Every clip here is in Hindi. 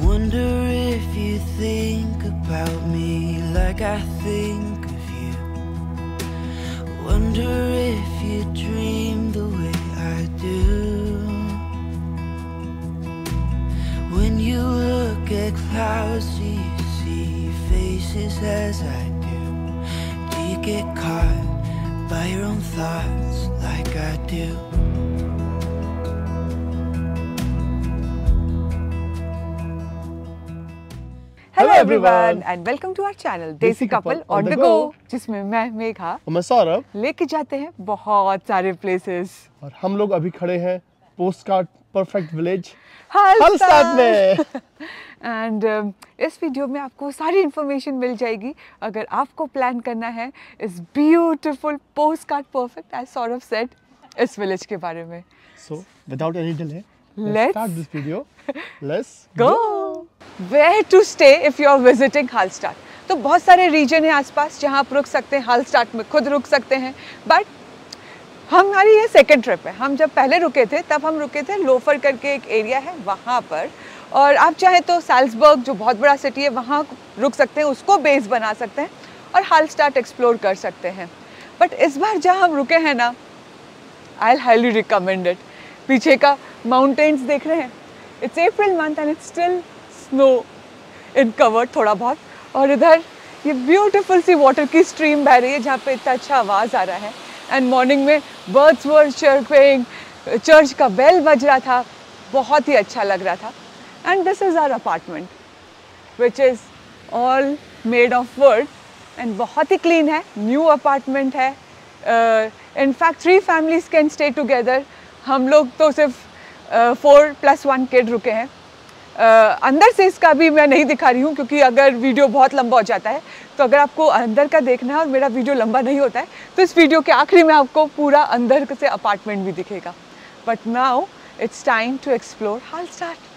Wonder if you think about me like I think faces as I do? Do you get caught by your own thoughts like I do? Hello Hello everyone everyone. And welcome to our channel Desi Desi couple couple on on the the go go. जिसमें मैं मेघा और मैं सौरभ लेके जाते हैं बहुत सारे प्लेसेस और हम लोग अभी खड़े हैं postcard perfect village Hallstatt में एंड इस वीडियो में आपको सारी इन्फॉर्मेशन मिल जाएगी। अगर आपको प्लान करना है इस beautiful postcard perfect as Saurabh said इस विलेज के बारे में। So without any delay Let's stay if you are visiting Hallstatt तो बहुत सारे रीजन है आसपास जहाँ आप रुक सकते हैं हालस्टाट में खुद रुक सकते हैं। बट हमारी ये सेकेंड ट्रिप है। हम जब पहले रुके थे तब हम रुके थे लोफर करके एक एरिया है वहाँ पर और आप चाहे तो सैल्सबर्ग, जो बहुत बड़ा सिटी है, वहाँ रुक सकते हैं, उसको बेस बना सकते हैं और हाल स्टार्ट एक्सप्लोर कर सकते हैं। बट इस बार जहाँ हम रुके हैं ना I'll highly recommend it पीछे का माउंटेन्स देख रहे हैं। It's April month and it's still snow in covered थोड़ा बहुत। और इधर ये ब्यूटीफुल सी वाटर की स्ट्रीम बह रही है, जहाँ पे इतना अच्छा आवाज़ आ रहा है। एंड मॉर्निंग में बर्ड्स वर्ड चर्च का बेल बज रहा था। बहुत ही अच्छा लग रहा था। And this is our apartment which is all made of wood and बहुत ही क्लीन है न्यू अपार्टमेंट है. In fact three families can stay together हम लोग तो सिर्फ़ फोर प्लस वन किड रुके हैं. Uh, अंदर से इसका भी मैं नहीं दिखा रही हूँ क्योंकि अगर वीडियो बहुत लंबा हो जाता है तो अगर आपको अंदर का देखना है और मेरा वीडियो लंबा नहीं होता है तो इस वीडियो के आखिरी में आपको पूरा अंदर से अपार्टमेंट भी दिखेगा. But now it's time to explore Hallstatt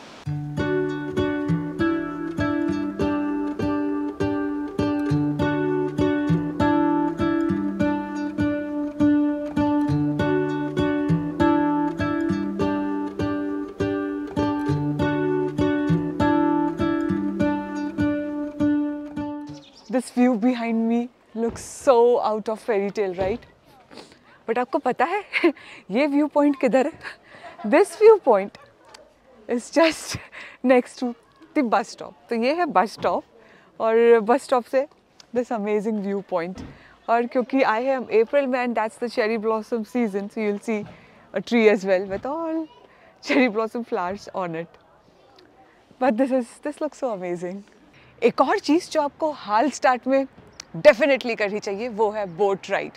this view behind me looks so out of fairy tale right but आपको पता है, ये व्यू पॉइंट किधर है? This viewpoint is just next to the bus stop तो ये है बस स्टॉप और बस स्टॉप से दिस अमेजिंग व्यू पॉइंट और क्योंकि आई एम अप्रैल में and that's the cherry blossom season so you'll see a tree as well with all cherry blossom flowers on it but this is this look so amazing एक और चीज़ जो आपको हाल स्टार्ट में डेफिनेटली करनी चाहिए, वो है बोट राइड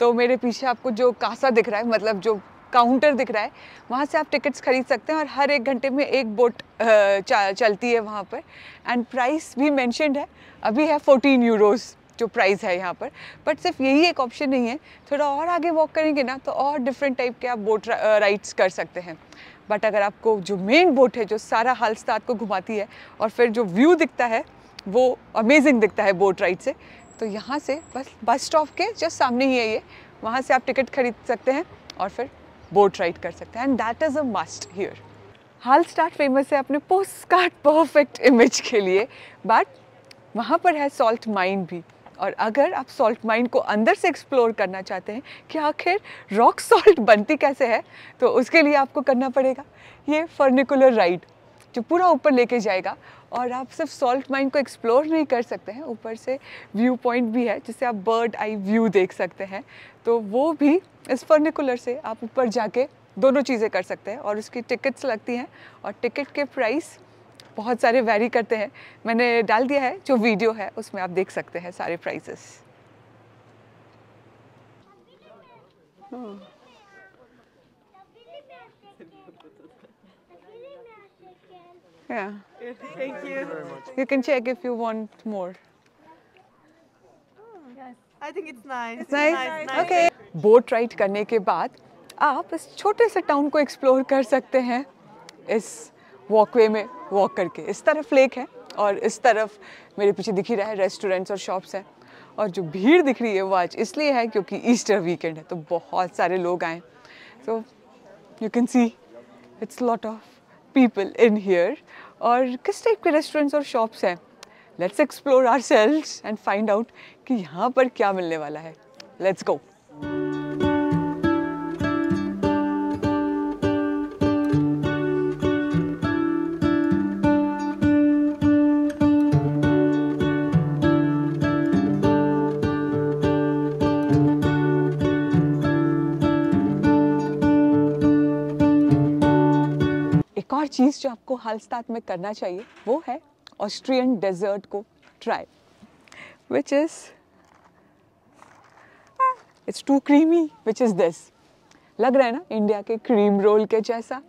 तो मेरे पीछे आपको जो कासा दिख रहा है मतलब जो काउंटर दिख रहा है, वहाँ से आप टिकट्स खरीद सकते हैं और हर एक घंटे में एक बोट चलती है वहाँ पर. एंड प्राइस भी मैंशनड है. अभी है फोर्टीन यूरोज़ जो प्राइस है यहाँ पर. बट सिर्फ़ यही एक ऑप्शन नहीं है. थोड़ा और आगे वॉक करेंगे ना तो और डिफरेंट टाइप के आप बोट राइड्स कर सकते हैं. बट अगर आपको जो मेन बोट है, जो सारा हालस्ताद को घुमाती है और फिर जो व्यू दिखता है वो अमेजिंग दिखता है बोट राइड से। तो यहाँ से बस बस स्टॉप के जस्ट सामने ही है ये। वहाँ से आप टिकट खरीद सकते हैं और फिर बोट राइड कर सकते हैं। And that is a must here Hallstatt famous है अपने पोस्ट कार्ड परफेक्ट इमेज के लिए। बट वहाँ पर है सॉल्ट माइन भी। और अगर आप सॉल्ट माइन को अंदर से एक्सप्लोर करना चाहते हैं कि आखिर रॉक सॉल्ट बनती कैसे है तो उसके लिए आपको करना पड़ेगा। ये फर्निकुलर राइड जो पूरा ऊपर लेके जाएगा और आप सिर्फ़ सॉल्ट माइन को एक्सप्लोर नहीं कर सकते हैं, ऊपर से व्यू पॉइंट भी है, जिससे आप बर्ड आई व्यू देख सकते हैं। तो वो भी इस फर्निकुलर से आप ऊपर जाके दोनों चीज़ें कर सकते हैं और उसकी टिकट्स लगती हैं और टिकट के प्राइस बहुत सारे वेरी करते हैं। मैंने डाल दिया है, जो वीडियो है, उसमें आप देख सकते हैं सारे prices Yeah. Thank you. You can check if you want more. I think it's nice. It's Nice. Okay. Boat ride करने के बाद आप इस छोटे से टाउन को एक्सप्लोर कर सकते हैं इस वॉकवे में वॉक करके इस तरफ़ लेक है और इस तरफ़ मेरे पीछे दिख ही रहा है रेस्टोरेंट्स और शॉप्स हैं और जो भीड़ दिख रही है वो आज इसलिए है क्योंकि ईस्टर वीकेंड है तो बहुत सारे लोग आए so you can see it's lot of people in here और किस टाइप के रेस्टोरेंट्स और शॉप्स हैं? Let's explore ourselves and find out कि यहाँ पर क्या मिलने वाला है. लेट्स गो चीज़ जो आपको हालस्ताद में करना चाहिए वो है ऑस्ट्रियन डेजर्ट को try which is it's too creamy which is this लग रहा है ना इंडिया के क्रीम रोल के जैसा।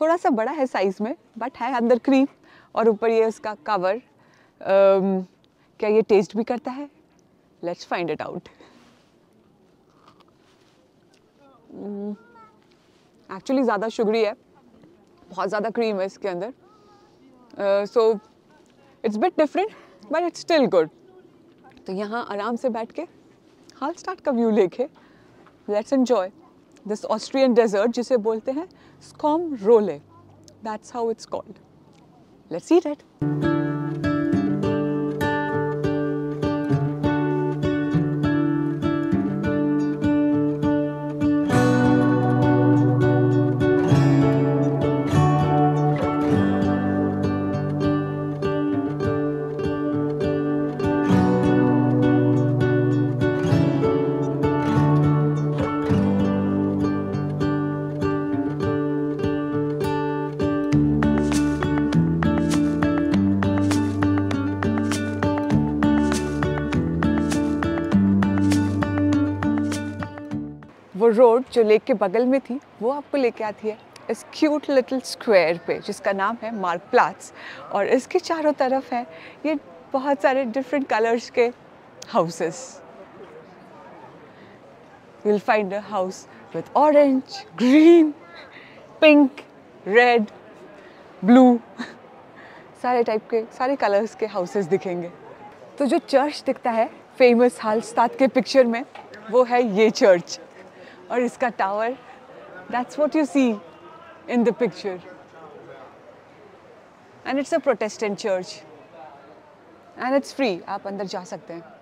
थोड़ा सा बड़ा है साइज़ में बट है अंदर क्रीम और ऊपर ये उसका कवर um, क्या ये टेस्ट भी करता है? Let's find it out actually ज़्यादा शुगरी है बहुत ज़्यादा क्रीम है इसके अंदर। So it's bit different but it's still good तो यहाँ आराम से बैठ के हाल स्टार्ट का व्यू लेके let's enjoy this Austrian dessert जिसे बोलते हैं Schaumrolle that's how it's called let's eat it वो रोड जो लेक के बगल में थी वो आपको लेके आती है इस क्यूट लिटिल स्क्वायर पे जिसका नाम है मार्क प्लाट्स और इसके चारों तरफ़ है ये बहुत सारे डिफरेंट कलर्स के houses you'll find a house with orange, green, pink, red, blue सारे टाइप के सारे कलर्स के हाउसेस दिखेंगे। तो जो चर्च दिखता है फ़ेमस हालस्ताद के पिक्चर में वो है ये चर्च और इसका tower that's what you see in the picture and it's a Protestant church and it's free आप अंदर जा सकते हैं।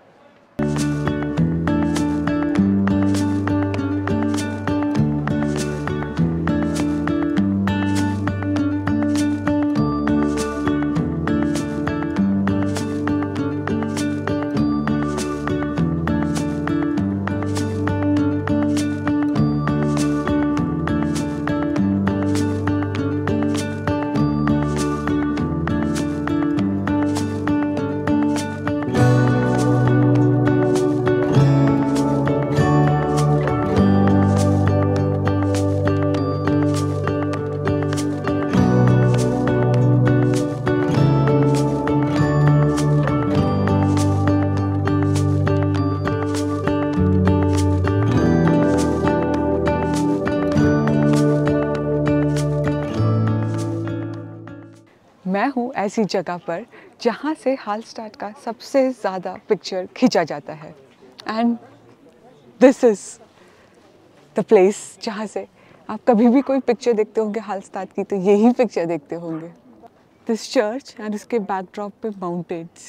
ऐसी जगह पर जहाँ से हाल स्टार्ट का सबसे ज़्यादा पिक्चर खींचा जाता है। And this is the place जहाँ से आप कभी भी कोई पिक्चर देखते होंगे हाल स्टार्ट की तो यही पिक्चर देखते होंगे। दिस चर्च एंड इसके बैकड्रॉप पे माउंटेन्स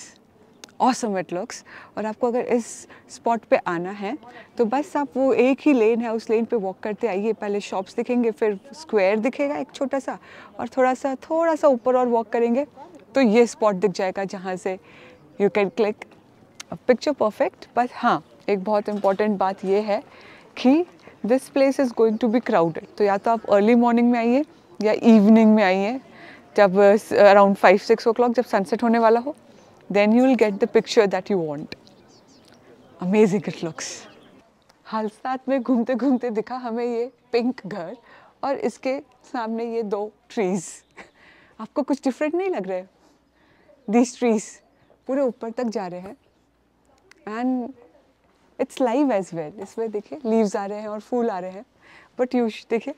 ऑसम इट लुक्स और आपको अगर इस स्पॉट पे आना है तो बस आप वो एक ही लेन है, उस लेन पे वॉक करते आइए। पहले शॉप्स दिखेंगे, फिर स्क्वायर दिखेगा एक छोटा सा, और थोड़ा सा थोड़ा सा ऊपर और वॉक करेंगे तो ये स्पॉट दिख जाएगा जहाँ से you can click picture perfect but हाँ एक बहुत इंपॉर्टेंट बात ये है कि this place is going to be crowded तो या तो आप अर्ली मॉर्निंग में आइए, या इवनिंग में आइए, जब around five six o'clock जब सनसेट होने वाला हो then you will get the picture that you want. Amazing it looks. हालसात में घूमते घूमते दिखा हमें ये पिंक घर और इसके सामने ये दो ट्रीज आपको कुछ डिफरेंट नहीं लग रहे? दीज ट्रीज पूरे ऊपर तक जा रहे हैं. And it's live as well इसमें देखिए लीव्स आ रहे हैं और फूल आ रहे हैं. बट यूश देखिए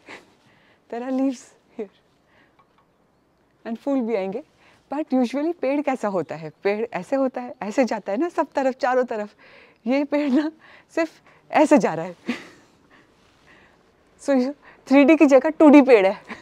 there are leaves here and फूल भी आएँगे. बट यूजुअली पेड़ कैसा होता है? पेड़ ऐसे होता है, ऐसे जाता है ना, सब तरफ़, चारों तरफ़। ये पेड़ ना सिर्फ़ ऐसे जा रहा है। सो थ्री डी की जगह टू डी पेड़ है।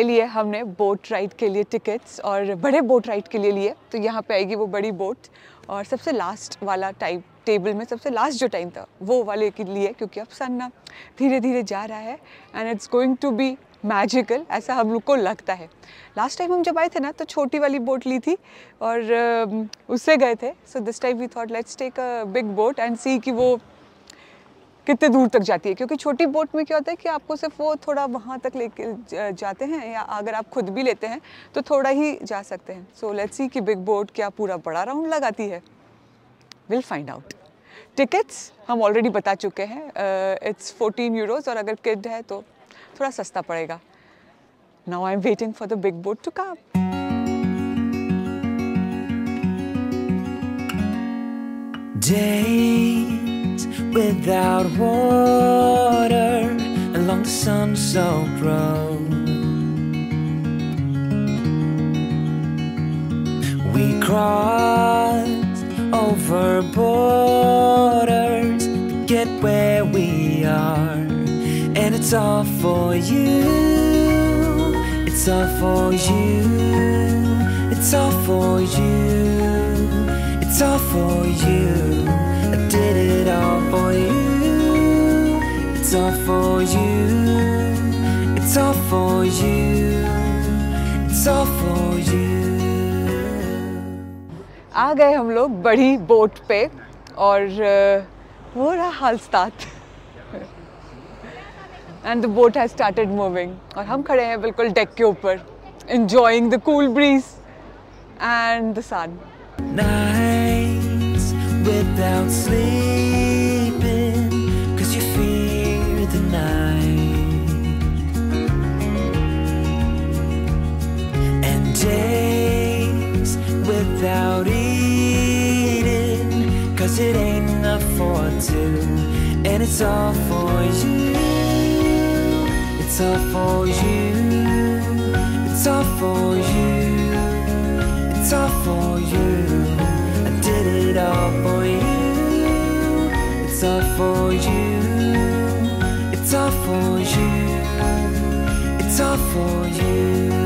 ले लिए हमने बोट राइड के लिए टिकट्स और बड़े बोट राइड के लिए लिए। तो यहाँ पे आएगी वो बड़ी बोट और सबसे लास्ट वाला टाइप टेबल में सबसे लास्ट जो टाइम था, वो वाले के लिए, क्योंकि अब सन ना धीरे धीरे जा रहा है and it's going to be magical ऐसा हम लोग को लगता है। लास्ट टाइम हम जब आए थे ना तो छोटी वाली बोट ली थी और उससे गए थे। So this time we thought let's take a big boat and see कि वो कितने दूर तक जाती है? क्योंकि छोटी बोट में क्या होता है कि आपको सिर्फ़ वो थोड़ा वहाँ तक लेके जाते हैं या अगर आप खुद भी लेते हैं तो थोड़ा ही जा सकते हैं। सो लेट्स सी कि बिग बोट क्या पूरा बड़ा राउंड लगाती है। विल फाइंड आउट टिकट्स हम ऑलरेडी बता चुके हैं। इट्स फोर्टीन यूरोज और अगर किड है तो थोड़ा सस्ता पड़ेगा। Now I am waiting for the big boat to come Without water along the sun-soaked road. We crossed over borders to get where we are, and it's all for you. It's all for you. It's all for you. It's all for you. It's all for you. It's all for you. It's all for you. आ गए हम लोग बड़ी बोट पे और अ, हो रहा हाल start and the boat has started moving और हम खड़े हैं बिल्कुल डेक के ऊपर enjoying the cool breeze and the sun Nights without sleeping, Without eating, cause it ain't enough for two. And it's all for you. It's all for you. It's all for you. It's all for you. I did it all for you. It's all for you. It's all for you. It's all for you.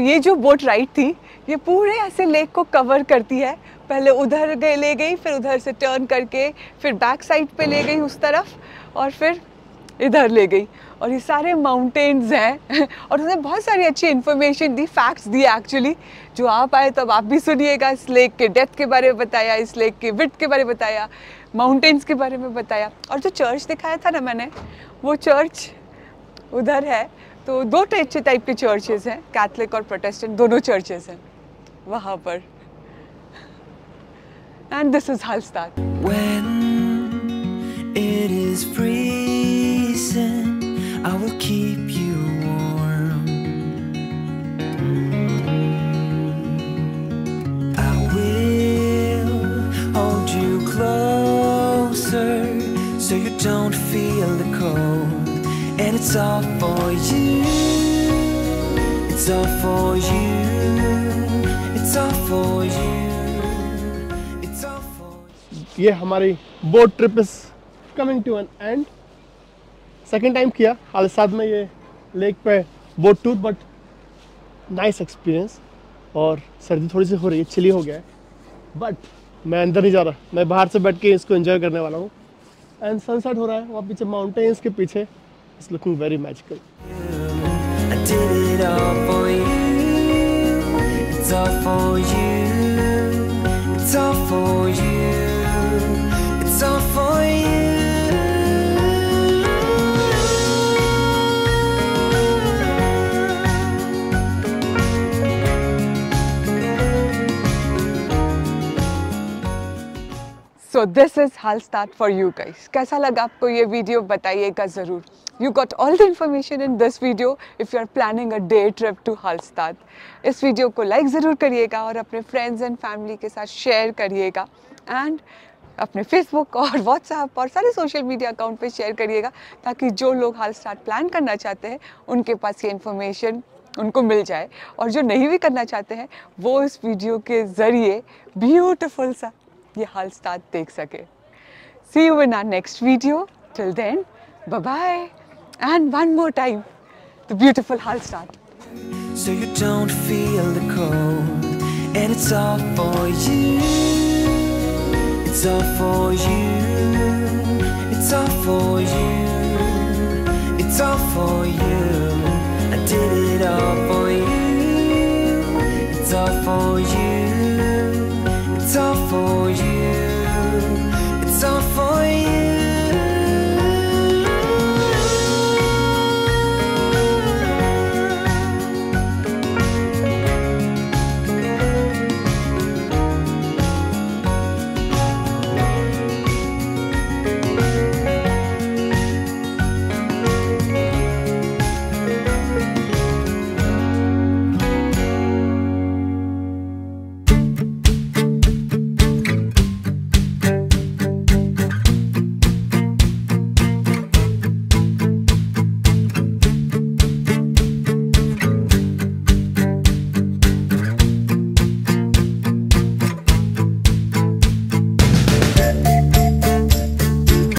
ये जो बोट राइड थी, ये पूरे ऐसे लेक को कवर करती है। पहले उधर गए, ले गई, फिर उधर से टर्न करके, फिर बैक साइड पे ले गई उस तरफ़, और फिर इधर ले गई। और ये सारे माउंटेन्स हैं, और उसने बहुत सारी अच्छी इन्फॉर्मेशन दी फैक्ट्स दिए एक्चुअली जो आप आए, तब आप भी सुनिएगा इस लेक के डेप्थ के बारे में बताया, इस लेक के विथ के बारे में बताया माउंटेन्स के बारे में बताया। और जो चर्च दिखाया था ना मैंने, वो चर्च उधर है। तो दो टाइप टाइप के चर्चेज हैं कैथलिक और प्रोटेस्टेंट दोनों चर्चेज हैं वहाँ पर and this is Hallstatt When it is freezing, I will keep you warm. It's all for you. It's all for you. It's all for you. It's all for you. ये हमारी boat trip is coming to an end second time किया हाल साथ में ये लेक पे boat tour but nice experience और सर्दी थोड़ी सी हो रही है चिली हो गया है बट मैं अंदर नहीं जा रहा मैं बाहर से बैठ के इसको एंजॉय करने वाला हूँ एंड सनसेट हो रहा है, वहाँ पीछे माउंटेन्स के पीछे It's looking very magical. I did it all for you. It's all for you. It's all for you. It's all for you. कैसा लगा आपको ये वीडियो बताइएगा ज़रूर you got all the information in this video if you are planning a day trip to Hallstatt इस वीडियो को लाइक ज़रूर करिएगा और अपने फ्रेंड्स एंड फैमिली के साथ शेयर करिएगा एंड अपने फेसबुक और व्हाट्सएप और सारे सोशल मीडिया अकाउंट पे शेयर करिएगा ताकि जो लोग हाल स्टार्ट प्लान करना चाहते हैं, उनके पास ये इन्फॉर्मेशन उनको मिल जाए और जो नहीं भी करना चाहते हैं, वो इस वीडियो के ज़रिए ब्यूटिफुल सा ये हाल स्टार्ट देख सके। See you in our next video till then bye And one more time, the beautiful Hallstatt. So you don't feel the cold, and it's all for you. It's all for you. It's all for you. It's all for you. I did it all for you. It's all for you. It's all for you.